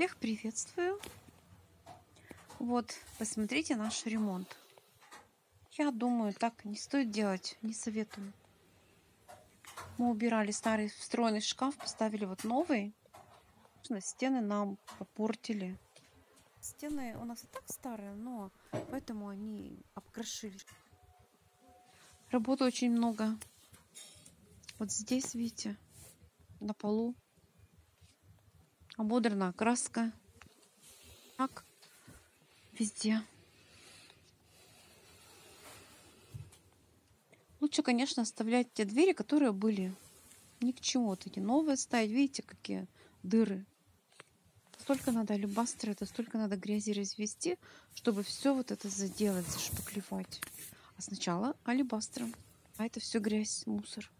Всех приветствую. Вот, посмотрите наш ремонт. Я думаю, так не стоит делать, не советую. Мы убирали старый встроенный шкаф, поставили вот новый. Стены нам попортили. Стены у нас и так старые, но поэтому они обкрошились. Работы очень много. Вот здесь, видите, на полу ободрана краска. Так, везде. Лучше, конечно, оставлять те двери, которые были ни к чему. Вот эти новые ставить. Видите, какие дыры. Столько надо алюбастра, это столько надо грязи развести, чтобы все вот это заделать, зашпаклевать. А сначала алюбастром. А это все грязь, мусор.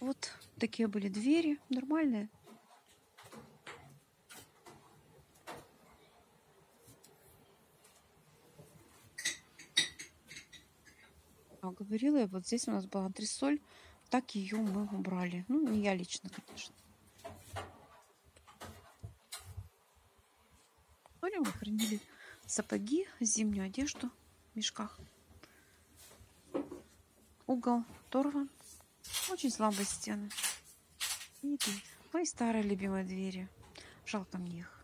Вот такие были двери, нормальные. Говорила я, вот здесь у нас была антресоль, так ее мы убрали. Ну, не я лично, конечно. Мы хранили сапоги, зимнюю одежду в мешках. Угол торван. Очень слабые стены. И мои старые любимые двери. Жалко мне их.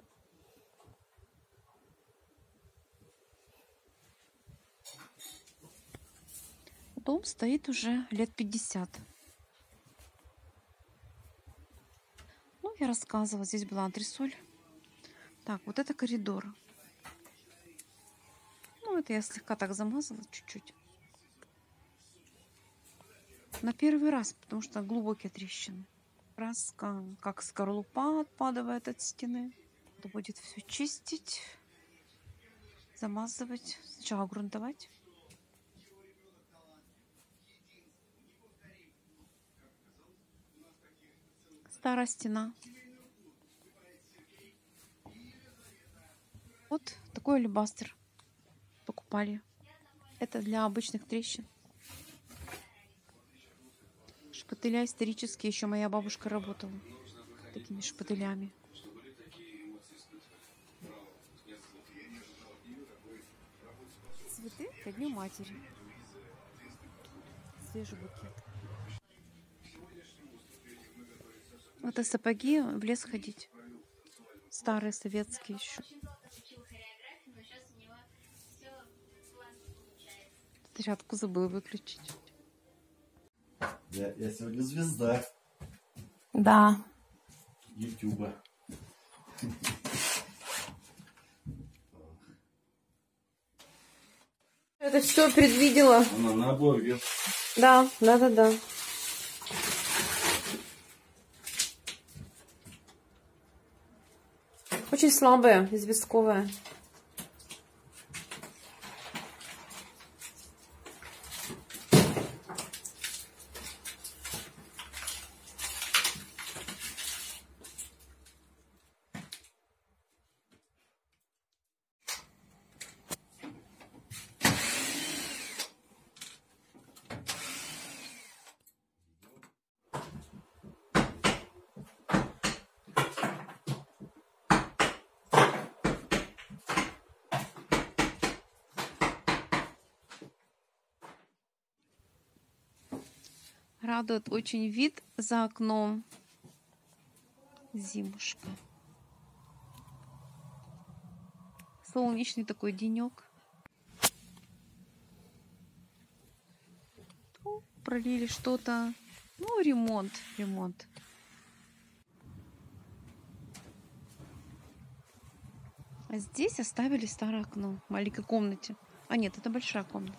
Дом стоит уже лет 50. Ну, я рассказывала, здесь была антресоль. Так, вот это коридор. Ну, это я слегка так замазала чуть-чуть. На первый раз, потому что глубокие трещины. Краска, как скорлупа отпадывает от стены. Будет все чистить, замазывать. Сначала грунтовать. Старая стена. Вот такой алебастер покупали. Это для обычных трещин. Шпателя исторические. Еще моя бабушка работала такими шпателями. Цветы ко дню матери. Свежий букет. Это сапоги в лес ходить. Старые советские еще. Зарядку забыла выключить. Я, я сегодня звезда. Да. Ютуба. Это все предвидела. Она на обоих. Да, да, да, да. Очень слабая, Радует очень вид за окном. Зимушка. Солнечный такой денек. Пролили что-то. Ну, ремонт, ремонт. А здесь оставили старое окно в маленькой комнате. А нет, это большая комната.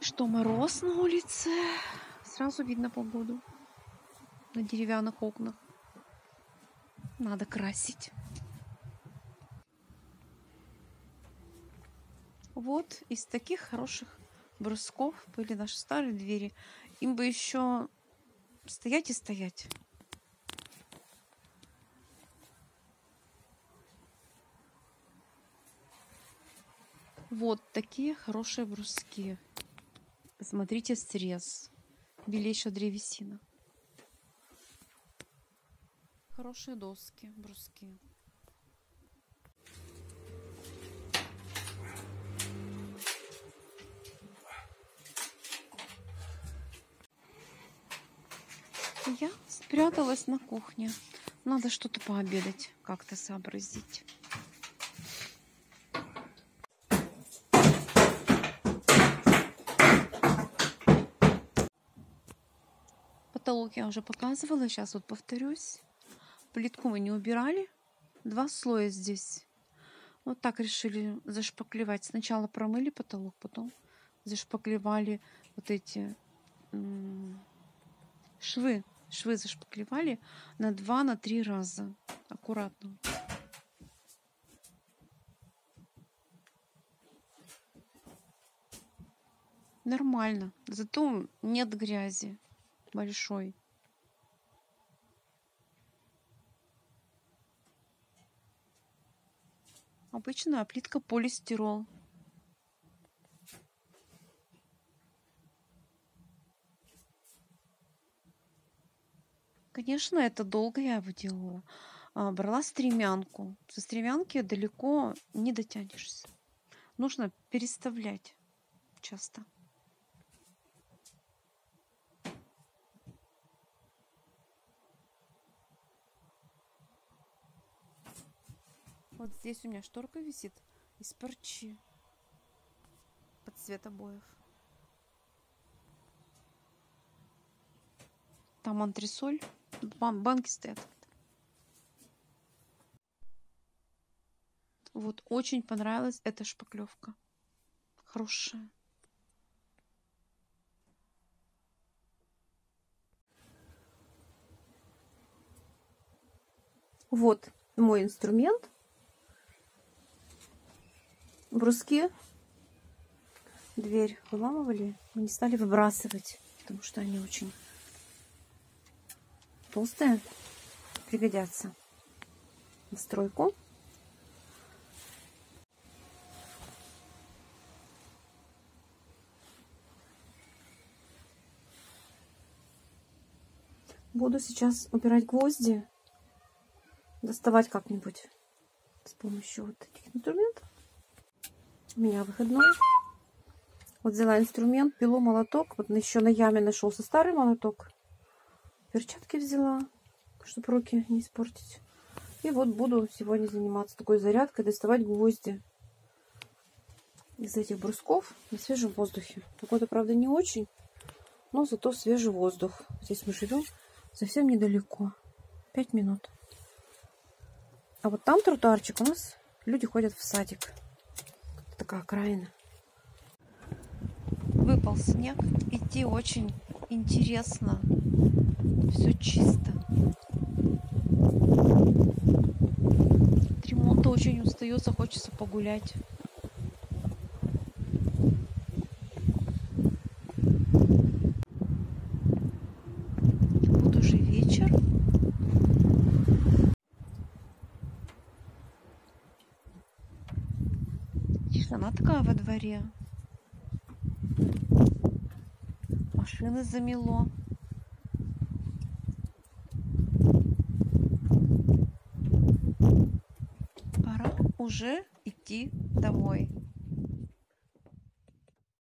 Что, мороз на улице? Сразу видно погоду на деревянных окнах. Надо красить. Вот из таких хороших брусков были наши старые двери. Им бы еще стоять и стоять. Вот такие хорошие бруски. Посмотрите срез Били еще древесина. Хорошие доски, бруски. Я спряталась на кухне. Надо что-то пообедать, как-то сообразить. Потолок я уже показывала, сейчас вот повторюсь. Плитку мы не убирали. Два слоя здесь. Вот так решили зашпаклевать. Сначала промыли потолок, потом зашпаклевали вот эти швы. Швы зашпаклевали на два, на три раза. Аккуратно. Нормально. Зато нет грязи большой. Обычная плитка полистирол. Конечно, это долго я его делала. А, брала стремянку. Со стремянки далеко не дотянешься. Нужно переставлять часто. Вот здесь у меня шторка висит из парчи под цвет обоев. Там антресоль. Банки стоят. Вот очень понравилась эта шпаклевка. Хорошая. Вот мой инструмент бруски дверь выламывали, мы не стали выбрасывать, потому что они очень толстые, пригодятся на стройку. Буду сейчас убирать гвозди, доставать как-нибудь с помощью вот этих инструментов. У меня выходной. Вот взяла инструмент, пилу, молоток. Вот еще на яме нашелся старый молоток. Перчатки взяла, чтобы руки не испортить. И вот буду сегодня заниматься такой зарядкой, доставать гвозди из этих брусков на свежем воздухе. Погода, правда, не очень, но зато свежий воздух. Здесь мы живем совсем недалеко. Пять минут. А вот там тротуарчик у нас люди ходят в садик такая окраина. Выпал снег. Идти очень интересно. Все чисто. От ремонта очень устается, хочется погулять. Вот уже вечер. Тишина такая во дворе. Машины замело. Пора уже идти домой.